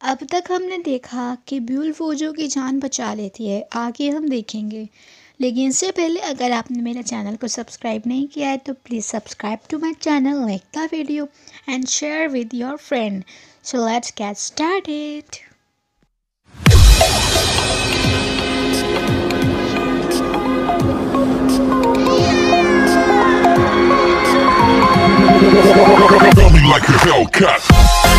अब तक हमने देखा कि ब्यूल वोजो की जान बचा लेती है, आगे हम देखेंगे। लेकिन इससे पहले अगर आपने मेरे चैनल को सब्सक्राइब नहीं किया है तो please subscribe to my channel like the video and share with your friend so let's get started like a Hellcat.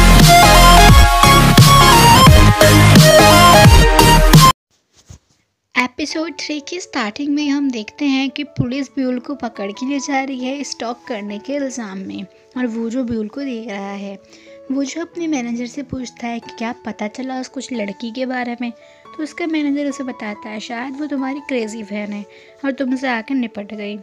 Episode three की स्टार्टिंग में हम देखते हैं कि पुलिस ब्यूल को पकड़ के ले जा रही है स्टॉक करने के इल्ज़ाम में। और वो जो ब्यूल को देख रहा है, वो जो अपने मैनेजर से पूछता है कि क्या पता चला उस कुछ लड़की के बारे में तो उसका मैनेजर उसे बताता है, शायद वो तुम्हारी क्रेज़ी फ़ैन है और तुमसे आकर निपट गई।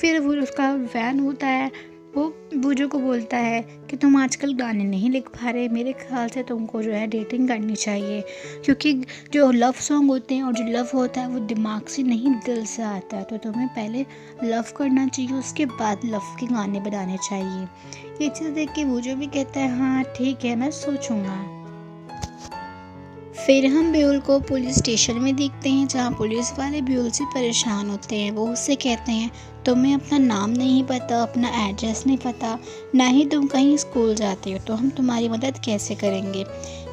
फिर वो उसका फ़ैन होता है वो बूजो को बोलता है कि तुम आजकल गाने नहीं लिख पा रहे। मेरे ख्याल से तुमको जो है डेटिंग करनी चाहिए। क्योंकि जो लव सॉन्ग होते हैं और जो लव होता है, वो दिमाग से नहीं दिल से आता है। तो तुम्हें पहले लव करना चाहिए, उसके बाद लव के गाने बनाने चाहिए। ये चीज़ देख के बूजो भी कहता है हाँ ठीक है, मैं सोचूँगा। फिर हम ब्यूल को पुलिस स्टेशन में देखते हैं, जहाँ पुलिस वाले ब्यूल से परेशान होते हैं। वो उससे कहते हैं, तुम्हें अपना नाम नहीं पता, अपना एड्रेस नहीं पता, ना ही तुम कहीं स्कूल जाते हो तो हम तुम्हारी मदद कैसे करेंगे?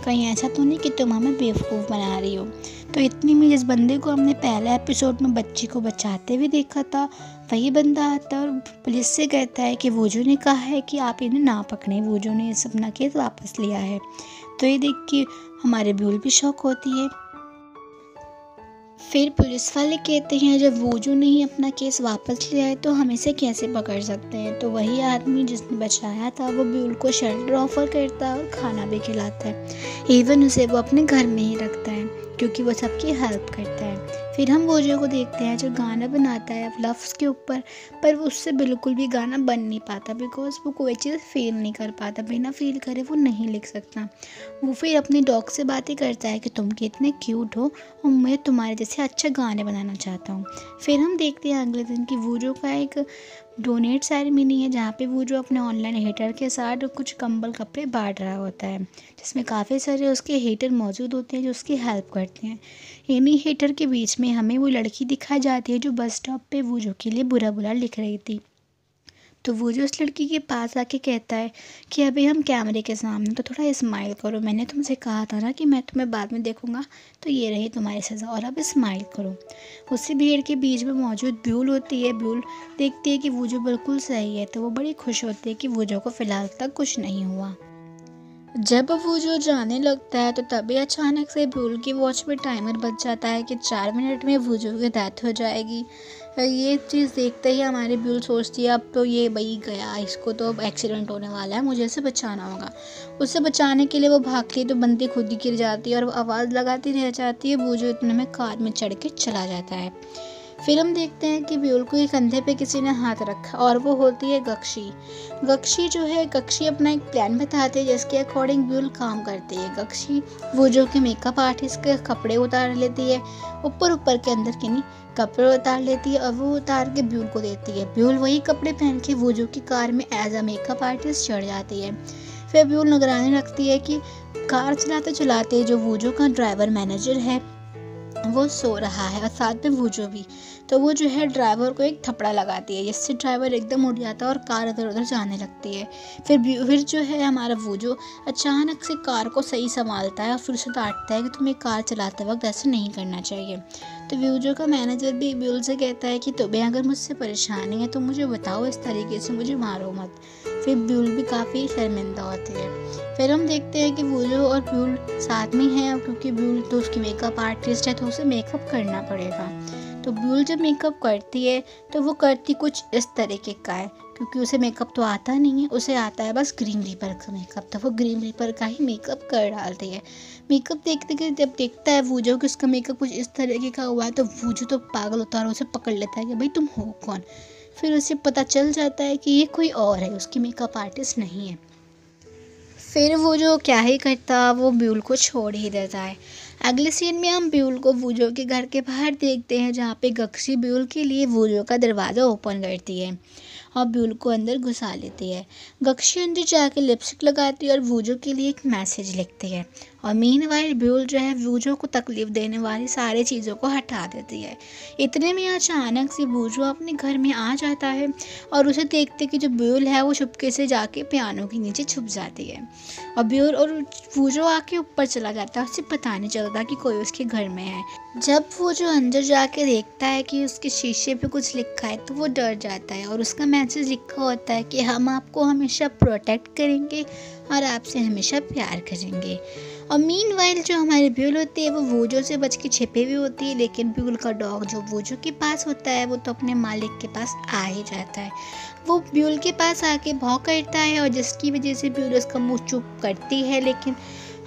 कहीं ऐसा तो नहीं कि तुम हमें बेवकूफ़ बना रही हो। तो इतनी में जिस बंदे को हमने पहले एपिसोड में बच्ची को बचाते हुए देखा था। वही बंदा आता है और पुलिस से कहता है कि, वोजू ने कहा है कि आप इन्हें ना पकड़ें, वोजू ने इस अपना केस वापस लिया है। तो ये देख के हमारे भूल भी शौक होती है। फिर पुलिस वाले कहते हैं, जब वो जो नहीं अपना केस वापस ले आए तो हम इसे कैसे पकड़ सकते हैं? तो वही आदमी जिसने बचाया था, वो ब्यूल को शेल्टर ऑफ़र करता है और खाना भी खिलाता है। इवन उसे वो अपने घर में ही रखता है, क्योंकि वो सबकी हेल्प करता है। फिर हम वो जो को देखते हैं, जो गाना बनाता है लफ्स के ऊपर, पर उससे बिल्कुल भी गाना बन नहीं पाता बिकॉज़ वो कोई चीज़ फील नहीं कर पाता। बिना फील करे वो नहीं लिख सकता। वो फिर अपने डॉग से बातें करता है कि तुम कितने क्यूट हो, और मैं तुम्हारे जैसे अच्छा गाने बनाना चाहता हूँ। फिर हम देखते हैं अगले दिन कि वोजो का एक डोनेट सेरेमनी है जहाँ पे वो जो अपने ऑनलाइन हेटर के साथ कुछ कंबल कपड़े बांट रहा होता है, जिसमें काफ़ी सारे उसके हेटर मौजूद होते हैं जो उसकी हेल्प करते हैं। इन्हीं हेटर के बीच में हमें वो लड़की दिखाई जाती है जो बस स्टॉप पे वो जो के लिए बुरा बुरा लिख रही थी। तो वो जो उस लड़की के पास आके कहता है कि अभी हम कैमरे के सामने तो थोड़ा स्माइल करो। मैंने तुमसे कहा था ना कि मैं तुम्हें बाद में देखूँगा तो ये रही तुम्हारी सज़ा, और अब स्माइल करो। उसी भीड़ के बीच में मौजूद ब्यूल होती है, ब्यूल देखती है कि वो जो बिल्कुल सही है तो वो बड़ी खुश होती है कि वो जो को फ़िलहाल तक कुछ नहीं हुआ। जब वो जो जाने लगता है तो तभी अचानक से ब्यूल की वॉच में टाइमर बच जाता है कि चार मिनट में वूजो की डेथ हो जाएगी। ये चीज़ देखते ही हमारी ब्यूल सोचती है, अब तो ये भाई गया, इसको तो अब एक्सीडेंट होने वाला है, मुझे इसे बचाना होगा। उसे बचाने के लिए वो भागती है तो बंदी खुद ही गिर जाती है और आवाज़ लगाती रह जाती है वूजो इतने में कार में चढ़ के चला जाता है। फिर हम देखते हैं कि ब्यूल को एक कंधे पे किसी ने हाथ रखा और वो होती है गक्षी। गक्षी जो है, गक्षी अपना एक प्लान बताते है जिसके अकॉर्डिंग ब्यूल काम करती है। गक्षी वो जो कि मेकअप आर्टिस्ट के कपड़े उतार लेती है, ऊपर ऊपर के अंदर के नहीं, कपड़े उतार लेती है और वो उतार के ब्यूल को देती है। ब्यूल वही कपड़े पहन के वो जो की कार में एज अ मेकअप आर्टिस्ट चढ़ जाती है। फिर ब्यूल निगरानी रखती है कि कार चलाते चलाते जो वो जो का ड्राइवर मैनेजर है वो सो रहा है और साथ में वूजो भी तो वो जो है ड्राइवर को एक थपड़ा लगाती है, जिससे ड्राइवर एकदम उठ जाता है और कार इधर उधर जाने लगती है। फिर फिर जो है हमारा वूजो अचानक से कार को सही संभालता है और फिर उसे डांटता है कि तुम्हें कार चलाते वक्त ऐसे नहीं करना चाहिए। तो व्यूजो का मैनेजर भी ब्यूल से कहता है कि तुम्हें अगर मुझसे परेशानी है तो मुझे बताओ, इस तरीके से मुझे मारो मत। फिर ब्यूल भी काफ़ी शर्मिंदा होती है। फिर हम देखते हैं कि वूजो और ब्यूल साथ में हैं क्योंकि ब्यूल तो उसकी मेकअप आर्टिस्ट है तो उसे मेकअप करना पड़ेगा। तो ब्यूल जब मेकअप करती है तो वो करती कुछ इस तरीके का है, क्योंकि उसे मेकअप तो आता नहीं है, उसे आता है बस ग्रीन रीपर का मेकअप तो वो ग्रीन रीपर का ही मेकअप कर डालती है। मेकअप देखते कि जब देखता है वूजो कि उसका मेकअप कुछ इस तरीके का हुआ है तो वूजो तो पागल होता है और उसे पकड़ लेता है कि भाई तुम हो कौन? फिर उसे पता चल जाता है कि ये कोई और है, उसकी मेकअप आर्टिस्ट नहीं है। फिर वो जो क्या ही करता, वो ब्यूल को छोड़ ही देता है। अगले सीन में हम ब्यूल को वूजो के घर के बाहर देखते हैं, जहाँ पे गक्सी ब्यूल के लिए वूजो का दरवाज़ा ओपन करती है और ब्यूल को अंदर घुसा लेती है। गक्षी अंदर जाके लिपस्टिक लगाती है और वूजो के लिए एक मैसेज लिखती है। और मीन वाइल ब्यूल जो है वूजो को तकलीफ़ देने वाली सारी चीज़ों को हटा देती है। इतने में अचानक से वूजो अपने घर में आ जाता है और उसे देखते कि जो ब्यूल है, वो छुपके से जाके पियानो के नीचे छुप जाती है। और ब्यूल और वूजो आके ऊपर चला जाता है, उसे पता नहीं चलता कि कोई उसके घर में है। जब वो जो अंदर जाके देखता है कि उसके शीशे पे कुछ लिखा है तो वो डर जाता है और उसका मैसेज लिखा होता है कि हम आपको हमेशा प्रोटेक्ट करेंगे और आपसे हमेशा प्यार करेंगे। और मीन वाइल जो हमारे ब्यूल होती है, वो वोजो से बच के छिपे हुई होती है, लेकिन ब्यूल का डॉग जो वोजो के पास होता है, वो तो अपने मालिक के पास आ ही जाता है। वो ब्यूल के पास आके भौ करता है और जिसकी वजह से ब्यूल उसका मुँह चुप करती है, लेकिन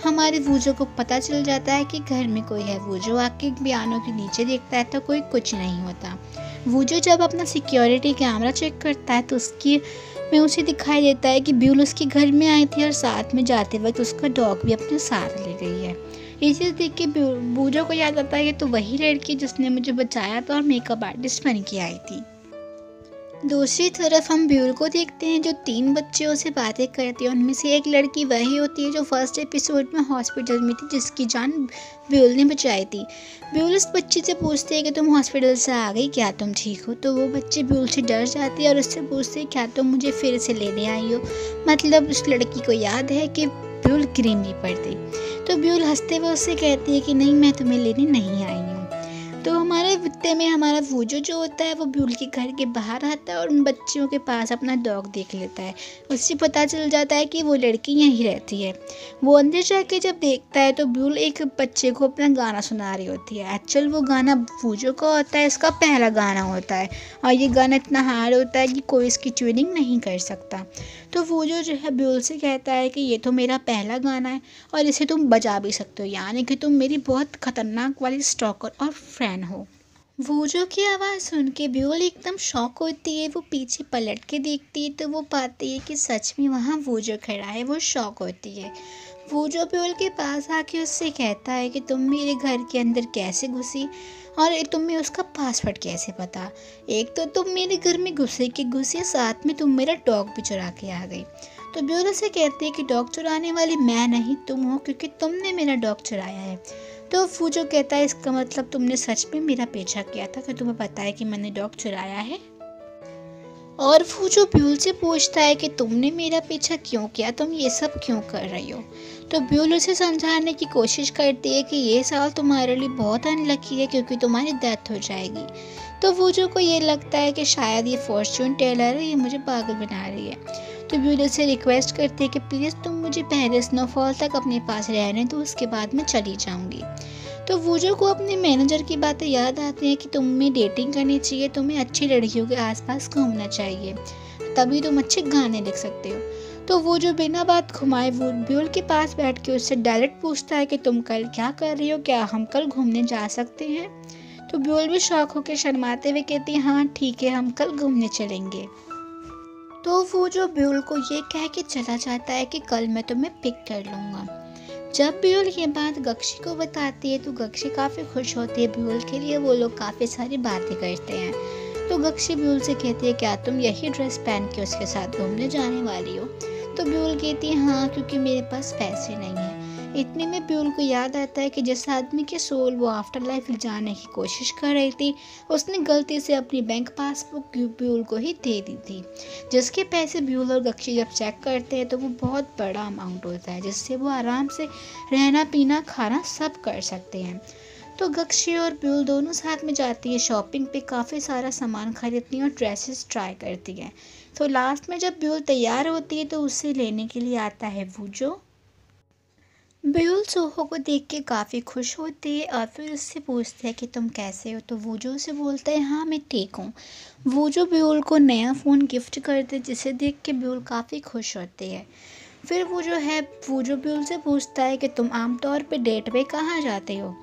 हमारे वूजो को पता चल जाता है कि घर में कोई है। वूजो आके पियानो के नीचे देखता है तो कोई कुछ नहीं होता। वूजो जब अपना सिक्योरिटी कैमरा चेक करता है तो उसकी में उसे दिखाई देता है कि ब्यूल उसके घर में आई थी और साथ में जाते वक्त उसका डॉग भी अपने साथ ले गई है। चीज़ देख के बूजा को याद आता है कि तो वही लड़की जिसने मुझे बचाया था और मेकअप आर्टिस्ट बन के आई थी। दूसरी तरफ़ हम ब्यूल को देखते हैं जो तीन बच्चों से बातें करती है। उनमें से एक लड़की वही होती है जो फ़र्स्ट एपिसोड में हॉस्पिटल में थी, जिसकी जान ब्यूल ने बचाई थी। ब्यूल उस बच्ची से पूछते हैं कि तुम हॉस्पिटल से आ गई, क्या तुम ठीक हो? तो वो बच्चे ब्यूल से डर जाती है और उससे पूछते हैं, क्या तुम मुझे फिर से लेने आई हो? मतलब उस लड़की को याद है कि ब्यूल ग्रीनरी पर थी। तो ब्यूल हँसते हुए उससे कहती है कि नहीं, मैं तुम्हें लेने नहीं आई तो हमारे वित्ते में हमारा वूजो जो होता है, वो ब्यूल के घर के बाहर आता है और उन बच्चियों के पास अपना डॉग देख लेता है। उससे पता चल जाता है कि वो लड़की यहीं रहती है। वो अंदर जाके जब देखता है तो ब्यूल एक बच्चे को अपना गाना सुना रही होती है। एक्चुअल वो गाना वूजो का होता है, इसका पहला गाना होता है। और ये गाना इतना हार्ड होता है कि कोई इसकी ट्यूनिंग नहीं कर सकता। तो वूजो जो है ब्यूल से कहता है कि ये तो मेरा पहला गाना है और इसे तुम बजा भी सकते हो। यानी कि तुम मेरी बहुत ख़तरनाक वाली स्टॉकर और फ्रेंड फ़ैन हो। वूजो की आवाज़ सुन के ब्यूल एकदम शौक होती है, वो पीछे पलट के देखती है तो वो पाती है कि सच में वहाँ वूजो खड़ा है, वो शौक होती है। वूजो ब्यूल के पास आके उससे कहता है कि, तुम मेरे घर के अंदर कैसे घुसी? और तुम्हें उसका पासवर्ड कैसे पता? एक तो तुम मेरे घर में घुसे के घुसे, साथ में तुम मेरा डॉग भी चुरा के आ गई। तो ब्यूरो से कहती है कि, डॉग चुराने वाली मैं नहीं, तुम हो, क्योंकि तुमने मेरा डॉग चुराया है। तो फूजो कहता है, इसका मतलब तुमने सच में मेरा पीछा किया था? कि तुम्हें पता है कि मैंने डॉग चुराया है? और फूजो ब्यूल से पूछता है कि तुमने मेरा पीछा क्यों किया? तुम ये सब क्यों कर रही हो? तो ब्यूल उसे समझाने की कोशिश करती है कि ये साल तुम्हारे लिए बहुत अनलकी है, क्योंकि तुम्हारी डेथ हो जाएगी। तो फूजो को ये लगता है कि शायद ये फॉर्चून टेलर है, ये मुझे पागल बना रही है। तो ब्यूलर से रिक्वेस्ट करती है कि प्लीज़ तुम मुझे पहले स्नोफॉल तक अपने पास रहने दो, उसके बाद मैं चली जाऊँगी। तो वूजो को अपने मैनेजर की बातें याद आती हैं कि तुम्हें डेटिंग करनी चाहिए, तुम्हें अच्छी लड़कियों के आसपास घूमना चाहिए, तभी तुम अच्छे गाने लिख सकते हो। तो वो जो बिना बात घुमाए, वो ब्यूल के पास बैठ के उससे डायरेक्ट पूछता है कि तुम कल क्या कर रही हो, क्या हम कल घूमने जा सकते हैं? तो ब्यूल भी शौक होकर शर्माते हुए कहती है हाँ ठीक है, हम कल घूमने चलेंगे। तो वो जो ब्यूल को ये कह के चला जाता है कि कल मैं तुम्हें पिक कर लूँगा। जब ब्यूल ये बात गक्षी को बताती है तो गक्षी काफ़ी खुश होती है। ब्यूल के लिए वो लोग काफ़ी सारी बातें करते हैं। तो गक्षी ब्यूल से कहती है, क्या तुम यही ड्रेस पहन के उसके साथ घूमने जाने वाली हो? तो ब्यूल कहती है हाँ क्योंकि मेरे पास पैसे नहीं हैं। इतने में ब्यूल को याद आता है कि जिस आदमी के सोल वो आफ्टर लाइफ जाने की कोशिश कर रही थी, उसने गलती से अपनी बैंक पासबुक ब्यूल को ही दे दी थी। जिसके पैसे ब्यूल और गक्षी जब चेक करते हैं तो वो बहुत बड़ा अमाउंट होता है, जिससे वो आराम से रहना पीना खाना सब कर सकते हैं। तो गक्षी और ब्यूल दोनों साथ में जाती है शॉपिंग पे, काफ़ी सारा सामान खरीदती हैं और ड्रेसेस ट्राई करती हैं। तो लास्ट में जब ब्यूल तैयार होती है तो उसे लेने के लिए आता है वो जो ब्यूल सोहो को देख के काफ़ी खुश होती और फिर उससे पूछते हैं कि तुम कैसे हो? तो वो जो उसे बोलता है हाँ मैं ठीक हूँ। वो जो ब्यूल को नया फ़ोन गिफ्ट करते जिसे देख के ब्यूल काफ़ी खुश होती है। फिर वो जो है, वो जो ब्यूल से पूछता है कि तुम आमतौर पे डेट पे कहाँ जाते हो?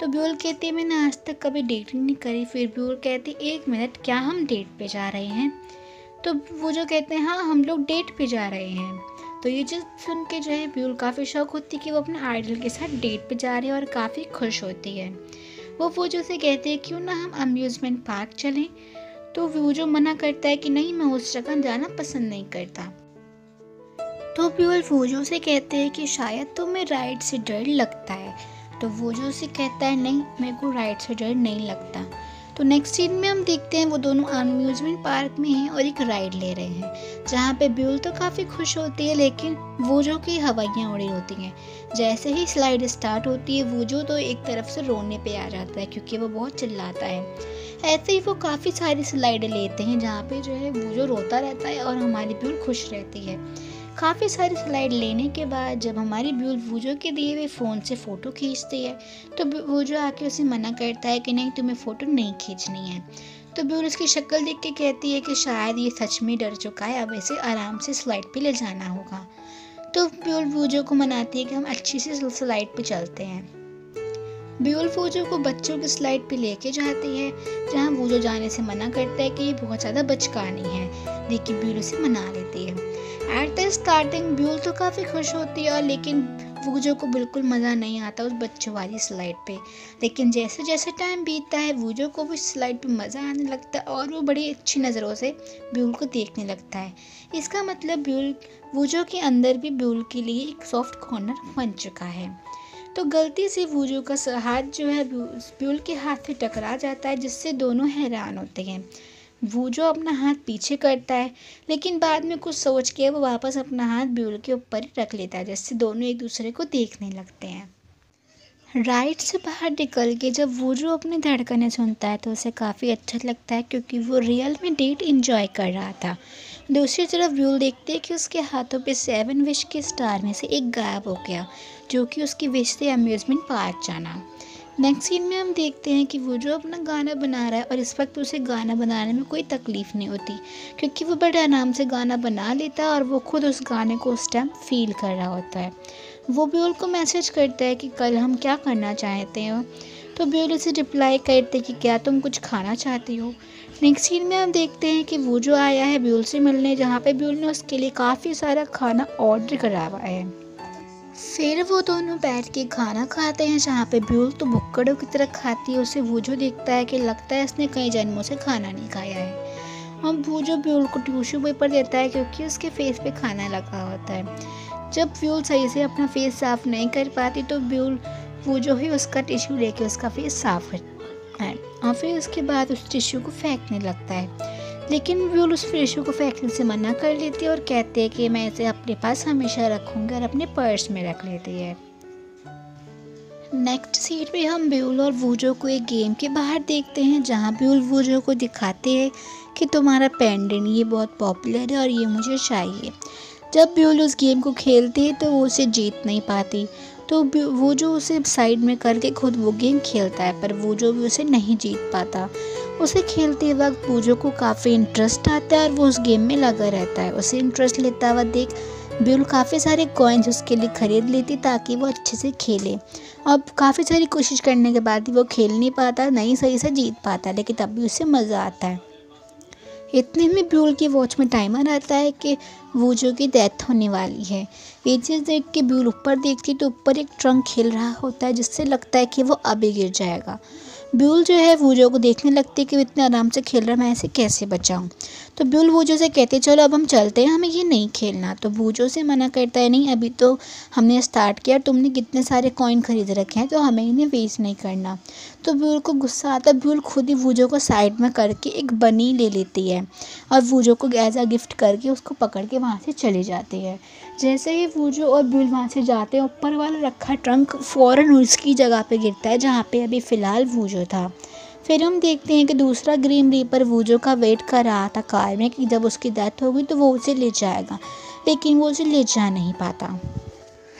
तो ब्यूल कहती है, मैंने आज तक कभी डेटिंग नहीं करी। फिर ब्यूल कहती एक मिनट, क्या हम डेट पे जा रहे हैं? तो वो जो कहते हैं हाँ हम लोग डेट पे जा रहे हैं। तो ये चीज़ सुन के जो है ब्यूल काफ़ी शौक होती है कि वो अपने आइडल के साथ डेट पे जा रही है और काफ़ी खुश होती है। वो फौजो से कहते हैं, क्यों ना हम अम्यूज़मेंट पार्क चलें? तो वूजो मना करता है कि, नहीं, मैं उस जगह जाना पसंद नहीं करता। तो ब्यूल वूजो से कहते हैं कि, शायद तुम्हें राइड से डर लगता है। तो वूजो से कहता है, नहीं, मेरे को राइड से डर नहीं लगता। तो नेक्स्ट सीन में हम देखते हैं वो दोनों अम्यूजमेंट पार्क में हैं और एक राइड ले रहे हैं, जहाँ पे ब्यूल तो काफ़ी खुश होती है, लेकिन वूजो की हवाइयाँ उड़ी होती हैं, जैसे ही स्लाइड स्टार्ट होती है वूजो तो एक तरफ़ से रोने पे आ जाता है, क्योंकि वो बहुत चिल्लाता है। ऐसे ही वो काफ़ी सारी स्लाइडें लेते हैं, जहाँ पे जो है वूजो रोता रहता है और हमारी ब्यूल खुश रहती है। काफ़ी सारी स्लाइड लेने के बाद जब हमारी ब्यूल वूजो के दिए हुए फ़ोन से फ़ोटो खींचती है तो वूजो आके उसे मना करता है कि नहीं, तुम्हें फ़ोटो नहीं खींचनी है। तो ब्यूल उसकी शक्ल देख के कहती है कि शायद ये सच में डर चुका है, अब इसे आराम से स्लाइड पर ले जाना होगा। तो ब्यूल वूजो को मनाती है कि हम अच्छी से स्लाइड पर चलते हैं। ब्यूल वूजो को बच्चों की स्लाइड पे लेके जाती है, जहाँ वूजो जाने से मना करता है कि ये बहुत ज़्यादा बचकानी है लेकिन ब्यूल उसे मना लेती है। एट द स्टार्टिंग ब्यूल तो काफ़ी खुश होती है लेकिन वूजो को बिल्कुल मज़ा नहीं आता उस बच्चों वाली स्लाइड पे। लेकिन जैसे जैसे टाइम बीतता है वूजो को भी स्लाइड पे मज़ा आने लगता है और वो बड़ी अच्छी नज़रों से ब्यूल को देखने लगता है। इसका मतलब ब्यूल वूजो के अंदर भी ब्यूल के लिए एक सॉफ्ट कॉर्नर बन चुका है। तो गलती से वूजो का हाथ जो है ब्यूल के हाथ से टकरा जाता है, जिससे दोनों हैरान होते हैं। वो जो अपना हाथ पीछे करता है, लेकिन बाद में कुछ सोच के वो वापस अपना हाथ ब्यूल के ऊपर रख लेता है, जिससे दोनों एक दूसरे को देखने लगते हैं। राइट से बाहर निकल के जब वो जो अपनी धड़कने सुनता है तो उसे काफ़ी अच्छा लगता है, क्योंकि वो रियल में डेट इन्जॉय कर रहा था। दूसरी तरफ़ ब्यूल देखते हैं कि उसके हाथों पे सेवन विश के स्टार में से एक गायब हो गया, जो कि उसकी विश से अम्यूज़मेंट पार्क जाना। नेक्स्ट सीन में हम देखते हैं कि वो जो अपना गाना बना रहा है और इस वक्त उसे गाना बनाने में कोई तकलीफ़ नहीं होती, क्योंकि वो बड़े आराम से गाना बना लेता है और वो खुद उस गाने को उस टाइम फील कर रहा होता है। वो ब्यूल को मैसेज करता है कि कल हम क्या करना चाहते हो? तो ब्यूल उसे रिप्लाई करते कि क्या तुम कुछ खाना चाहती हो? नेक्स्ट सीन में हम देखते हैं कि वो जो आया है ब्यूल से मिलने, जहाँ पे ब्यूल ने उसके लिए काफ़ी सारा खाना ऑर्डर करा हुआ है। फिर वो दोनों बैठ के खाना खाते हैं, जहाँ पे ब्यूल तो भुक्कड़ों की तरह खाती है, उसे वो जो देखता है कि लगता है इसने कई जन्मों से खाना नहीं खाया है। वो जो ब्यूल को टिश्यू पेपर देता है, क्योंकि उसके फेस पे खाना लगा होता है। जब ब्यूल सही से अपना फेस साफ़ नहीं कर पाती तो ब्यूल वो जो है उसका टिश्यू लेके उसका फेस साफ़ करता है। फिर उसके बाद उस टिश्यू को फेंकने लगता है। लेकिन व्यूल उस फ्रेशो को फेंकने से मना कर लेती है और कहते हैं कि मैं इसे अपने पास हमेशा रखूँगी और अपने पर्स में रख लेती है। नेक्स्ट सीट पे हम ब्यूल और वूजो को एक गेम के बाहर देखते हैं, जहाँ ब्यूल वूजो को दिखाते हैं कि तुम्हारा पेंडेंट ये बहुत पॉपुलर है और ये मुझे चाहिए। जब ब्यूल उस गेम को खेलती है तो वो उसे जीत नहीं पाती। तो वो जो उसे साइड में करके खुद वो गेम खेलता है, पर वो जो भी उसे नहीं जीत पाता। उसे खेलते वक्त पूजो को काफ़ी इंटरेस्ट आता है और वो उस गेम में लगा रहता है। उसे इंटरेस्ट लेता हुआ देख ब्यूल काफ़ी सारे कॉइन्स उसके लिए ख़रीद लेती ताकि वो अच्छे से खेले। अब काफ़ी सारी कोशिश करने के बाद भी वो खेल नहीं पाता, नहीं सही से जीत पाता, लेकिन तब भी उसे मज़ा आता है। इतने में ब्यूल के वॉच में टाइमर आता है कि वूजो की डेथ होने वाली है। ये चीज़ देख के ब्यूल ऊपर देखती तो ऊपर एक ट्रंक खेल रहा होता है जिससे लगता है कि वो अभी गिर जाएगा। ब्यूल जो है वूजो को देखने लगती है कि इतने आराम से खेल रहा है, मैं ऐसे कैसे बचाऊँ? तो ब्यूल वूजो से कहते चलो, अब हम चलते हैं, हमें ये नहीं खेलना। तो वूजो से मना करता है, नहीं, अभी तो हमने स्टार्ट किया तुमने कितने सारे कॉइन खरीद रखे हैं तो हमें इन्हें वेस्ट नहीं करना। तो ब्यूल को गुस्सा आता है, ब्यूल खुद ही वूजो को साइड में करके एक बनी ले लेती है और वूजो को एज अ गिफ्ट करके उसको पकड़ के वहाँ से चली जाती है। जैसे ही वूजो और ब्यूल वहाँ से जाते हैं, ऊपर वाला रखा ट्रंक फ़ौरन उसकी जगह पर गिरता है, जहाँ पर अभी फ़िलहाल वूजो था। फिर हम देखते हैं कि दूसरा ग्रीन रीपर वूजो का वेट कर रहा था कार में कि जब उसकी डेथ होगी तो वो उसे ले जाएगा, लेकिन वो उसे ले जा नहीं पाता।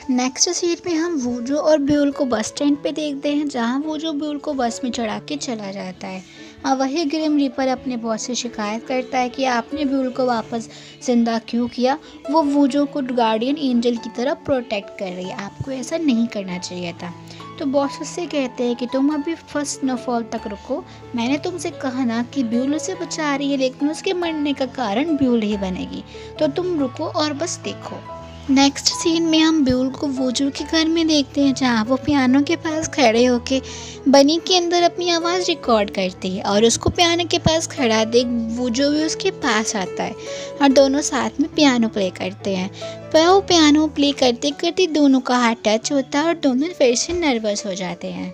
नेक्स्ट सीट में हम वूजो और ब्यूल को बस स्टैंड पे देखते हैं, जहाँ वूजो ब्यूल को बस में चढ़ा के चला जाता है। और वही ग्रिम रीपर अपने बॉस से शिकायत करता है कि आपने ब्यूल को वापस ज़िंदा क्यों किया? वो वूजो को गार्डियन एंजल की तरह प्रोटेक्ट कर रही है। आपको ऐसा नहीं करना चाहिए था। तो बॉस उससे कहते हैं कि तुम अभी फ़र्स्ट स्नोफॉल तक रुको। मैंने तुमसे कहा ना कि ब्यूल उसे बचा रही है, लेकिन उसके मरने का कारण ब्यूल ही बनेगी। तो तुम रुको और बस देखो। नेक्स्ट सीन में हम ब्यूल को वोजू के घर में देखते हैं, जहाँ वो पियानो के पास खड़े होके बनी के अंदर अपनी आवाज़ रिकॉर्ड करती है और उसको पियानो के पास खड़ा देख वोजू भी उसके पास आता है और दोनों साथ में पियानो प्ले करते हैं। पर वो पियानो प्ले करते करते दोनों का हाथ टच होता है और दोनों फिर से नर्वस हो जाते हैं।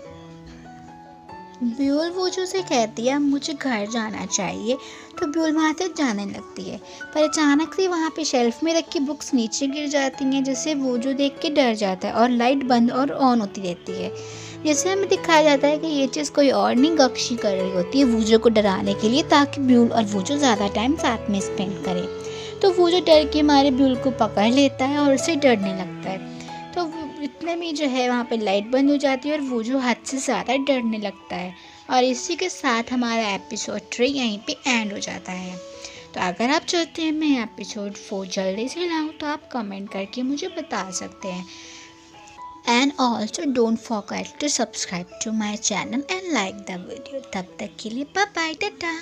ब्यूल वोजू से कहती है, मुझे घर जाना चाहिए तो ब्यूल वहाँ तक जाने लगती है। पर अचानक से वहाँ पे शेल्फ में रखी बुक्स नीचे गिर जाती हैं, जिससे वोजू देख के डर जाता है और लाइट बंद और ऑन होती रहती है। जैसे हमें दिखाया जाता है कि ये चीज़ कोई और नहीं गक्षी कर रही होती है वूजो को डराने के लिए, ताकि ब्यूल और वूजो ज़्यादा टाइम साथ में स्पेंड करें। तो वूजो डर के मारे ब्यूल को पकड़ लेता है और उसे डरने लगता है। इतने में जो है वहाँ पे लाइट बंद हो जाती है और वो जो हद से ज़्यादा डरने लगता है। और इसी के साथ हमारा एपिसोड थ्री यहीं पे एंड हो जाता है। तो अगर आप चाहते हैं मैं एपिसोड फोर जल्दी से लाऊं तो आप कमेंट करके मुझे बता सकते हैं। And also don't forget to subscribe to my channel and like the video तब तक के लिए बाय टाटा।